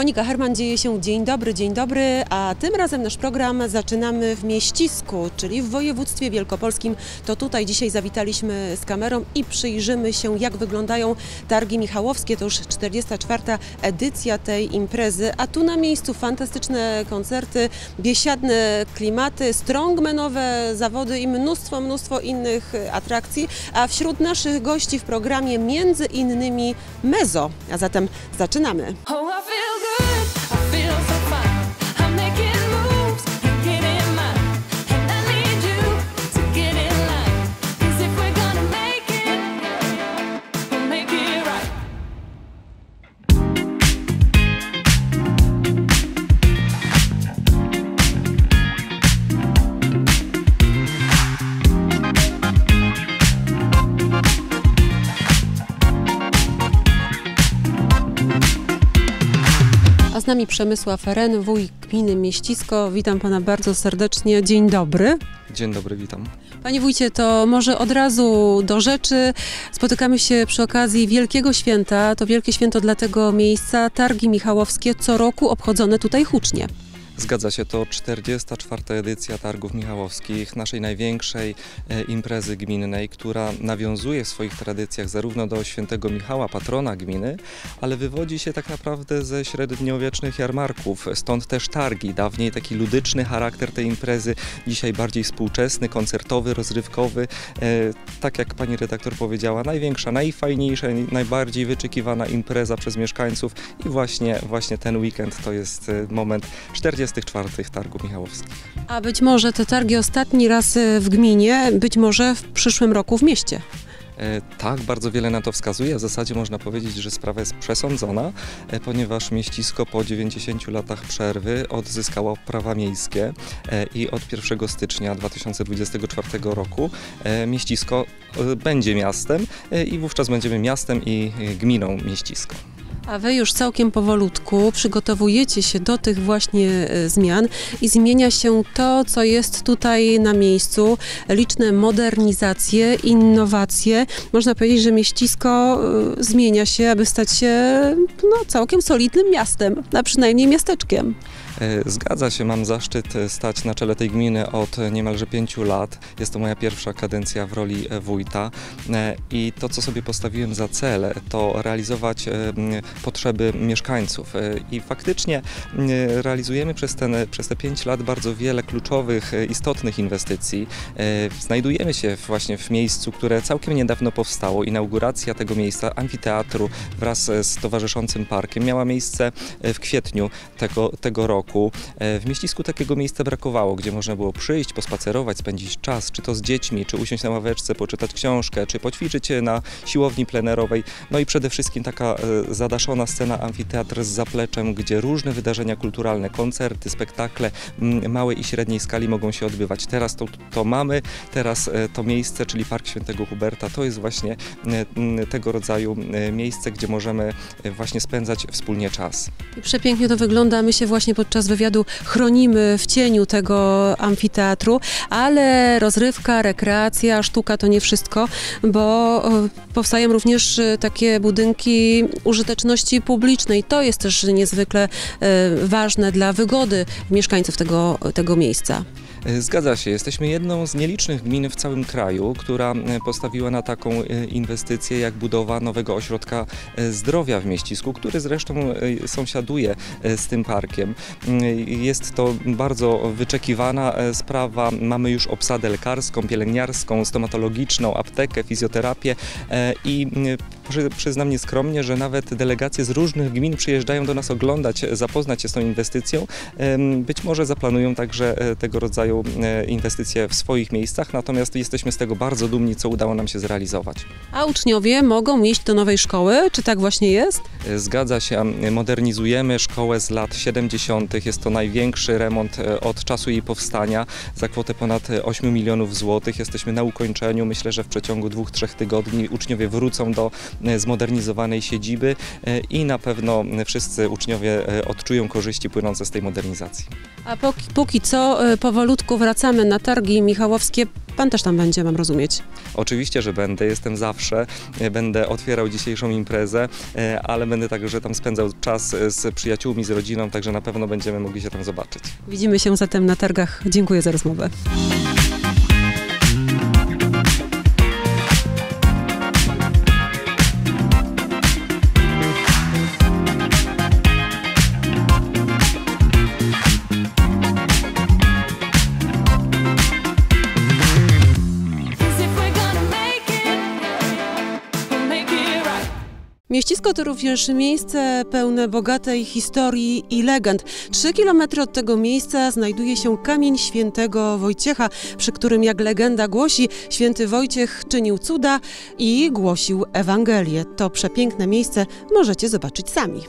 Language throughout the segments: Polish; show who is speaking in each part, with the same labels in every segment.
Speaker 1: Monika Herman, dzieje się dzień dobry, dzień dobry, a tym razem nasz program zaczynamy w Mieścisku, czyli w województwie wielkopolskim. To tutaj dzisiaj zawitaliśmy z kamerą i przyjrzymy się, jak wyglądają targi michałowskie. To już 44. edycja tej imprezy, a tu na miejscu fantastyczne koncerty, biesiadne klimaty, strongmanowe zawody i mnóstwo, mnóstwo innych atrakcji, a wśród naszych gości w programie między innymi Mezo. A zatem zaczynamy.
Speaker 2: I
Speaker 1: nami Przemysław Ren, wuj gminy Mieścisko. Witam pana bardzo serdecznie. Dzień dobry.
Speaker 3: Dzień dobry, witam.
Speaker 1: Panie wójcie, to może od razu do rzeczy. Spotykamy się przy okazji Wielkiego Święta. To wielkie święto dla tego miejsca. Targi Michałowskie co roku obchodzone tutaj hucznie.
Speaker 3: Zgadza się, to 44. edycja Targów Michałowskich, naszej największej e, imprezy gminnej, która nawiązuje w swoich tradycjach zarówno do świętego Michała, patrona gminy, ale wywodzi się tak naprawdę ze średniowiecznych jarmarków. Stąd też targi. Dawniej taki ludyczny charakter tej imprezy, dzisiaj bardziej współczesny, koncertowy, rozrywkowy. E, tak jak pani redaktor powiedziała, największa, najfajniejsza, najbardziej wyczekiwana impreza przez mieszkańców i właśnie, właśnie ten weekend to jest e, moment 44. Targów Michałowskich.
Speaker 1: A być może te targi ostatni raz e, w gminie, być może w przyszłym roku w mieście.
Speaker 3: E, Tak, bardzo wiele na to wskazuje. W zasadzie można powiedzieć, że sprawa jest przesądzona, e, ponieważ mieścisko po 90 latach przerwy odzyskało prawa miejskie i od 1 stycznia 2024 roku mieścisko będzie miastem i wówczas będziemy miastem i gminą mieścisko.
Speaker 1: A wy już całkiem powolutku przygotowujecie się do tych właśnie e, zmian i zmienia się to, co jest tutaj na miejscu. Liczne modernizacje, innowacje. Można powiedzieć, że mieścisko e, zmienia się, aby stać się no, całkiem solidnym miastem, a przynajmniej miasteczkiem.
Speaker 3: E, Zgadza się, mam zaszczyt e, stać na czele tej gminy od niemalże pięciu lat. Jest to moja pierwsza kadencja w roli e, wójta i to, co sobie postawiłem za cel, to realizować potrzeby mieszkańców. I faktycznie realizujemy przez, ten, przez te pięć lat bardzo wiele kluczowych, istotnych inwestycji. Znajdujemy się właśnie w miejscu, które całkiem niedawno powstało. Inauguracja tego miejsca, amfiteatru wraz z towarzyszącym parkiem miała miejsce w kwietniu tego, tego roku. E, W mieścisku takiego miejsca brakowało, gdzie można było przyjść, pospacerować, spędzić czas, czy to z dziećmi, czy usiąść na ławeczce, poczytać książkę, czy poćwiczyć na siłowni plenerowej. No i przede wszystkim taka e, zadaszona scena amfiteatr z zapleczem, gdzie różne wydarzenia kulturalne, koncerty, spektakle małej i średniej skali mogą się odbywać. Teraz to, to mamy, teraz e, to miejsce, czyli Park Świętego Huberta, to jest właśnie tego rodzaju miejsce, gdzie możemy właśnie spędzać wspólnie czas.
Speaker 1: I przepięknie to wygląda. My się właśnie podczas wywiadu chronimy w cieniu tego amfiteatru, ale rozrywka, rekreacja, sztuka to nie wszystko, bo e, powstają również e, takie budynki użyteczności publicznej. To jest też niezwykle e, ważne dla wygody mieszkańców tego, tego miejsca.
Speaker 3: E, Zgadza się, jesteśmy jedną z nielicznych gmin w całym kraju, która e, postawiła na taką e, inwestycję jak budowa nowego ośrodka zdrowia w Mieścisku, który zresztą sąsiaduje z tym parkiem. Jest to bardzo wyczekiwana sprawa. Mamy już obsadę lekarską, pielęgniarską, stomatologiczną, aptekę, fizjoterapię i przyznam nieskromnie, że nawet delegacje z różnych gmin przyjeżdżają do nas oglądać, e, zapoznać się z tą inwestycją. Być może zaplanują także e, tego rodzaju e, inwestycje w swoich miejscach, natomiast jesteśmy z tego bardzo dumni, co udało nam się zrealizować.
Speaker 1: A uczniowie mogą iść do nowej szkoły? Czy tak właśnie jest?
Speaker 3: Zgadza się, modernizujemy szkołę z lat 70. Jest to największy remont od czasu jej powstania za kwotę ponad e, 8 milionów złotych. Jesteśmy na ukończeniu. Myślę, że w przeciągu dwóch, trzech tygodni uczniowie wrócą do zmodernizowanej siedziby e, i na pewno wszyscy uczniowie e, odczują korzyści płynące z tej modernizacji.
Speaker 1: A póki, póki co powolutku wracamy na targi Michałowskie. Pan też tam będzie, mam rozumieć.
Speaker 3: Oczywiście, że będę, jestem zawsze, e, będę otwierał dzisiejszą imprezę, e, ale będę także tam spędzał czas e, z przyjaciółmi, z rodziną, także na pewno będziemy mogli się tam zobaczyć.
Speaker 1: Widzimy się zatem na targach. Dziękuję za rozmowę. Mieścisko to również miejsce pełne bogatej historii i legend. Trzy kilometry od tego miejsca znajduje się kamień świętego Wojciecha, przy którym, jak legenda głosi, święty Wojciech czynił cuda i głosił Ewangelię. To przepiękne miejsce możecie zobaczyć sami.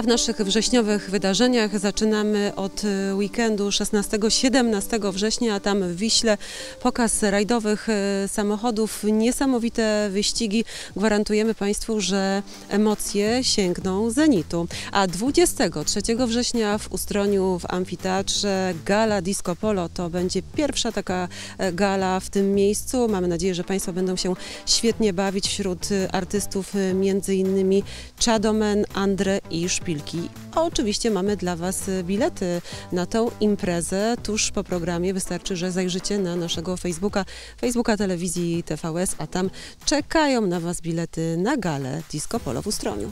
Speaker 1: A w naszych wrześniowych wydarzeniach zaczynamy od e, weekendu 16-17 września, tam w Wiśle pokaz rajdowych e, samochodów, niesamowite wyścigi. Gwarantujemy Państwu, że emocje sięgną zenitu. A 23 września w Ustroniu w amfiteatrze gala Disco Polo to będzie pierwsza taka e, gala w tym miejscu. Mamy nadzieję, że Państwo będą się świetnie bawić wśród e, artystów, między innymi Chadomen, Andre i Szpilki. A oczywiście mamy dla Was e, bilety na tą imprezę tuż po programie. Wystarczy, że zajrzycie na naszego Facebooka, Facebooka telewizji TVS, a tam czekają na Was bilety na galę Disco Polo w Ustroniu.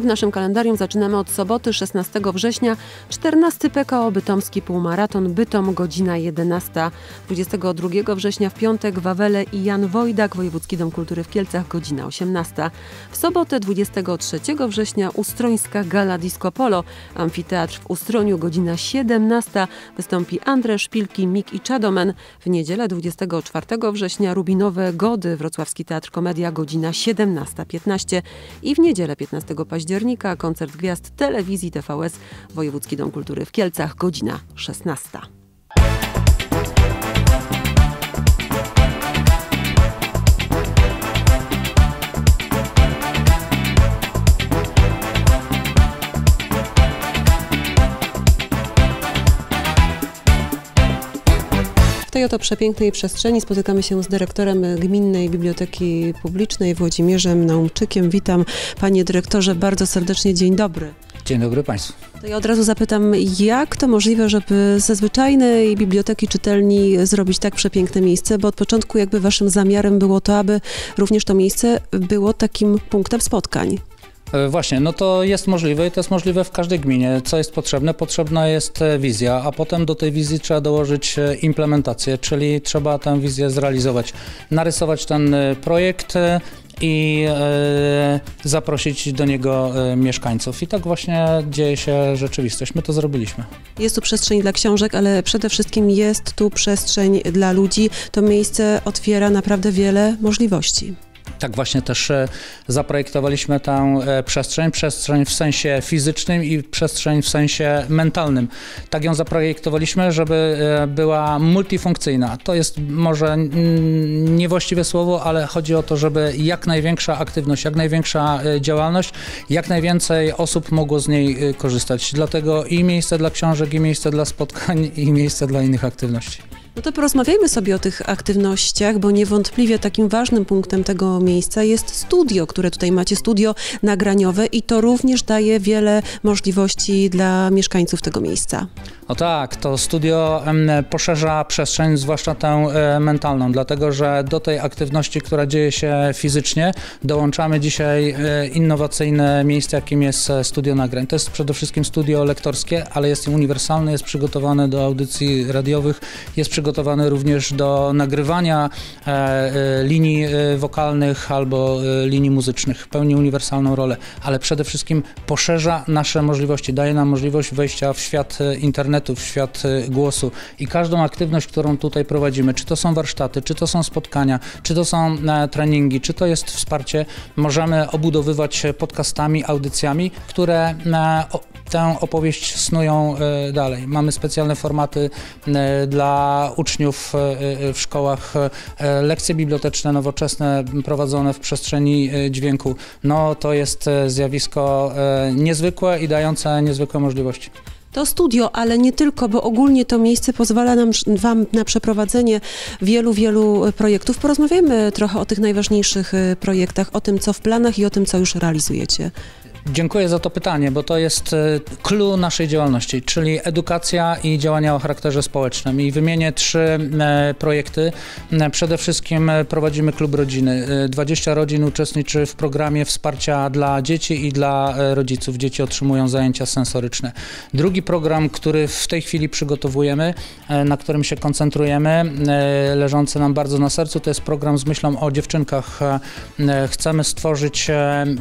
Speaker 1: W naszym kalendarium zaczynamy od soboty 16 września, 14 PKO Bytomski Półmaraton, Bytom, godzina 11. 22 września w piątek Wawele i Jan Wojdak, Wojewódzki Dom Kultury w Kielcach, godzina 18. W sobotę 23 września Ustrońska Gala Disco Polo, Amfiteatr w Ustroniu, godzina 17. Wystąpi Andre Szpilki, Mik i Chadomen. W niedzielę 24 września Rubinowe Gody, Wrocławski Teatr Komedia, godzina 17.15 i w niedzielę 15 października koncert gwiazd telewizji TVS, Wojewódzki Dom Kultury w Kielcach, godzina 16. Tej oto przepięknej przestrzeni spotykamy się z dyrektorem Gminnej Biblioteki Publicznej Włodzimierzem Naumczykiem. Witam panie dyrektorze bardzo serdecznie, dzień dobry.
Speaker 4: Dzień dobry Państwu.
Speaker 1: To ja od razu zapytam, jak to możliwe, żeby ze zwyczajnej biblioteki czytelni zrobić tak przepiękne miejsce, bo od początku jakby waszym zamiarem było to, aby również to miejsce było takim punktem spotkań.
Speaker 4: E, Właśnie, no to jest możliwe i to jest możliwe w każdej gminie. Co jest potrzebne? Potrzebna jest e, wizja, a potem do tej wizji trzeba dołożyć e, implementację, czyli trzeba tę wizję zrealizować, narysować ten projekt i zaprosić do niego mieszkańców. I tak właśnie dzieje się rzeczywistość. My to zrobiliśmy.
Speaker 1: Jest tu przestrzeń dla książek, ale przede wszystkim jest tu przestrzeń dla ludzi. To miejsce otwiera naprawdę wiele możliwości.
Speaker 4: Tak właśnie też e, zaprojektowaliśmy tę e, przestrzeń, przestrzeń w sensie fizycznym i przestrzeń w sensie mentalnym. Tak ją zaprojektowaliśmy, żeby e, była multifunkcyjna. To jest może niewłaściwe słowo, ale chodzi o to, żeby jak największa aktywność, jak największa działalność, jak najwięcej osób mogło z niej korzystać. Dlatego i miejsce dla książek, i miejsce dla spotkań, i miejsce dla innych aktywności.
Speaker 1: No to porozmawiajmy sobie o tych aktywnościach, bo niewątpliwie takim ważnym punktem tego miejsca jest studio, które tutaj macie, studio nagraniowe i to również daje wiele możliwości dla mieszkańców tego miejsca.
Speaker 4: No tak, to studio poszerza przestrzeń, zwłaszcza tę e, mentalną, dlatego że do tej aktywności, która dzieje się fizycznie, dołączamy dzisiaj e, innowacyjne miejsce, jakim jest e, studio nagrań. To jest przede wszystkim studio lektorskie, ale jest uniwersalne, jest przygotowane do audycji radiowych, jest przygotowane przygotowany również do nagrywania e, e, linii e, wokalnych albo linii muzycznych. Pełni uniwersalną rolę, ale przede wszystkim poszerza nasze możliwości, daje nam możliwość wejścia w świat internetu, w świat głosu i każdą aktywność, którą tutaj prowadzimy, czy to są warsztaty, czy to są spotkania, czy to są treningi, czy to jest wsparcie, możemy obudowywać podcastami, audycjami, które tę opowieść snują e, dalej. Mamy specjalne formaty e, dla uczniów e, w szkołach, lekcje biblioteczne, nowoczesne, prowadzone w przestrzeni dźwięku. No to jest zjawisko niezwykłe i dające niezwykłe możliwości.
Speaker 1: To studio, ale nie tylko, bo ogólnie to miejsce pozwala nam, Wam na przeprowadzenie wielu, wielu projektów. Porozmawiamy trochę o tych najważniejszych projektach, o tym, co w planach i o tym, co już realizujecie.
Speaker 4: Dziękuję za to pytanie, bo to jest e, clue naszej działalności, czyli edukacja i działania o charakterze społecznym. I wymienię trzy e, projekty. E, Przede wszystkim prowadzimy klub rodziny. E, 20 rodzin uczestniczy w programie wsparcia dla dzieci i dla rodziców. Dzieci otrzymują zajęcia sensoryczne. Drugi program, który w tej chwili przygotowujemy, na którym się koncentrujemy, leżący nam bardzo na sercu, to jest program z myślą o dziewczynkach. Chcemy stworzyć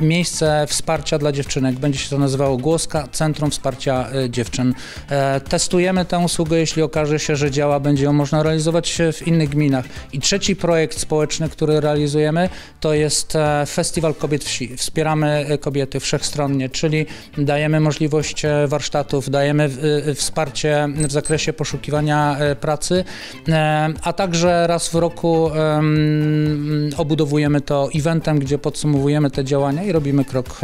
Speaker 4: miejsce wsparcia dla dziewczynek. Będzie się to nazywało Głoska Centrum Wsparcia e, Dziewczyn. E, Testujemy tę usługę, jeśli okaże się, że działa, będzie ją można realizować e, w innych gminach. I trzeci projekt społeczny, który realizujemy, to jest Festiwal Kobiet Wsi. Wspieramy kobiety wszechstronnie, czyli dajemy możliwość warsztatów, dajemy wsparcie w zakresie poszukiwania pracy, a także raz w roku em, obudowujemy to eventem, gdzie podsumowujemy te działania i robimy krok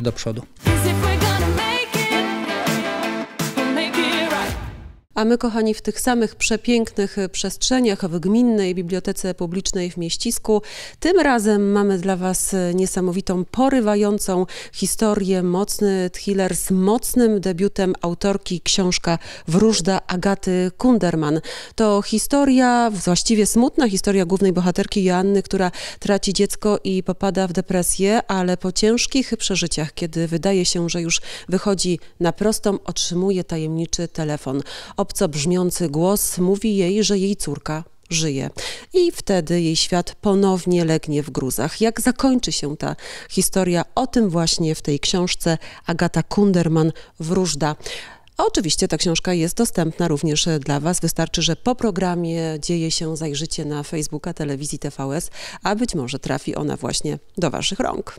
Speaker 4: do przodu.
Speaker 1: A my, kochani, w tych samych przepięknych e, przestrzeniach w Gminnej Bibliotece Publicznej w Mieścisku, tym razem mamy dla Was e, niesamowitą, porywającą historię, mocny thriller z mocnym debiutem autorki książka Wróżda Agaty Kunderman. To historia, właściwie smutna historia głównej bohaterki Joanny, która traci dziecko i popada w depresję, ale po ciężkich przeżyciach, kiedy wydaje się, że już wychodzi na prostą, otrzymuje tajemniczy telefon. Obco brzmiący głos mówi jej, że jej córka żyje. I wtedy jej świat ponownie legnie w gruzach. Jak zakończy się ta historia? O tym właśnie w tej książce Agata Kunderman Wróżda. A Oczywiście ta książka jest dostępna również dla Was. Wystarczy, że po programie dzieje się, zajrzycie na Facebooka telewizji TVS, a być może trafi ona właśnie do Waszych rąk.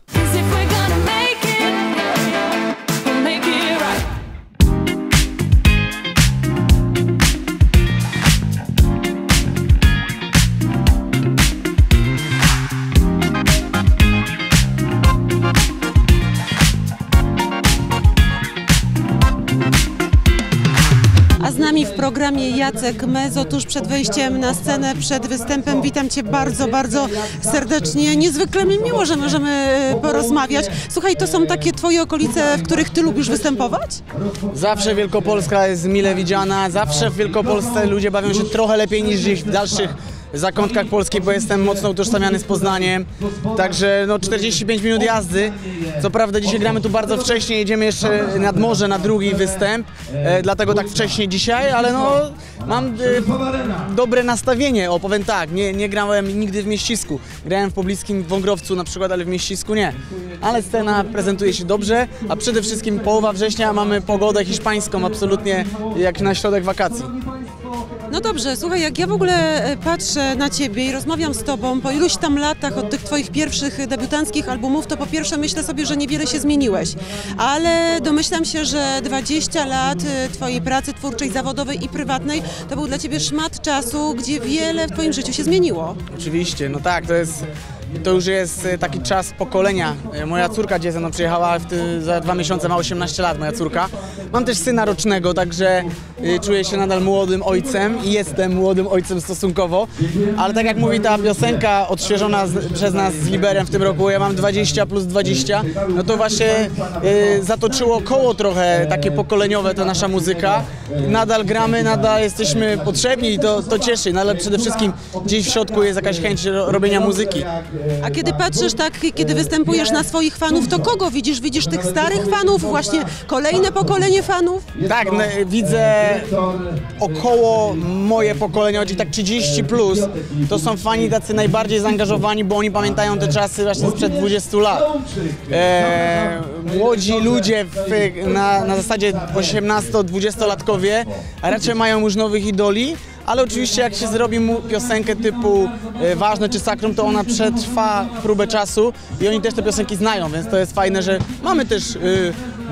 Speaker 1: Jacek Mezo tuż przed wejściem na scenę, przed występem. Witam Cię bardzo, bardzo serdecznie. Niezwykle mi miło, że możemy e, porozmawiać. Słuchaj, to są takie Twoje okolice, w których Ty lubisz występować?
Speaker 5: Zawsze Wielkopolska jest mile widziana, zawsze w Wielkopolsce ludzie bawią się trochę lepiej niż w dalszych zakątkach Polski, bo jestem mocno utożsamiany z Poznaniem. Także no 45 minut jazdy. Co prawda dzisiaj gramy tu bardzo wcześnie, jedziemy jeszcze nad morze na drugi występ, e, dlatego tak wcześnie dzisiaj, ale no mam e, dobre nastawienie, o powiem tak, nie, nie grałem nigdy w Mieścisku. Grałem w pobliskim Wągrowcu na przykład, ale w Mieścisku nie. Ale scena prezentuje się dobrze, a przede wszystkim połowa września mamy pogodę hiszpańską absolutnie jak na środek wakacji.
Speaker 1: No dobrze, słuchaj, jak ja w ogóle e, patrzę na Ciebie i rozmawiam z Tobą po iluś tam latach od tych Twoich pierwszych debiutanckich albumów, to po pierwsze myślę sobie, że niewiele się zmieniłeś, ale domyślam się, że 20 lat e, Twojej pracy twórczej, zawodowej i prywatnej to był dla Ciebie szmat czasu, gdzie wiele w Twoim życiu się zmieniło.
Speaker 5: Oczywiście, no tak, to jest. To już jest e, taki czas pokolenia. E, Moja córka gdzie ze mną przyjechała, za dwa miesiące ma 18 lat, moja córka. Mam też syna rocznego, także y, czuję się nadal młodym ojcem i jestem młodym ojcem stosunkowo. Ale tak jak mówi ta piosenka odświeżona z, przez nas z Liberem w tym roku, ja mam 20 plus 20, no to właśnie y, zatoczyło koło trochę takie pokoleniowe to nasza muzyka. Nadal gramy, nadal jesteśmy potrzebni i to, to cieszy. No ale przede wszystkim gdzieś w środku jest jakaś chęć ro- robienia muzyki.
Speaker 1: A kiedy patrzysz tak, kiedy występujesz na swoich fanów, to kogo widzisz? Widzisz tych starych fanów, właśnie kolejne pokolenie fanów?
Speaker 5: Tak, no, widzę około moje pokolenie, czyli tak 30 plus, to są fani tacy najbardziej zaangażowani, bo oni pamiętają te czasy właśnie sprzed 20 lat. E, młodzi ludzie w, na, na zasadzie 18-20-latkowie raczej mają już nowych idoli, ale oczywiście jak się zrobi mu piosenkę typu e, Ważne czy Sakrum, to ona przetrwa próbę czasu i oni też te piosenki znają, więc to jest fajne, że mamy też e,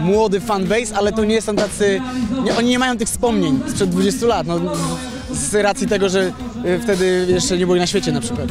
Speaker 5: młody fanbase, ale to nie są tacy, nie, oni nie mają tych wspomnień sprzed 20 lat, no, z racji tego, że e, wtedy jeszcze nie byli na świecie na przykład.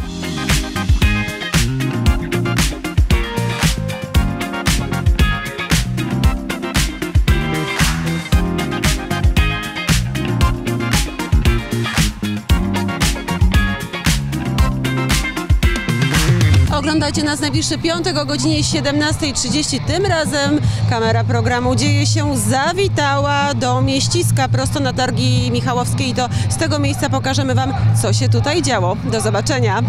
Speaker 1: Oglądajcie nas najbliższy piątek o godzinie 17.30. Tym razem kamera programu Dzieje się zawitała do mieściska prosto na targi Michałowskiej. To z tego miejsca pokażemy Wam, co się tutaj działo. Do zobaczenia.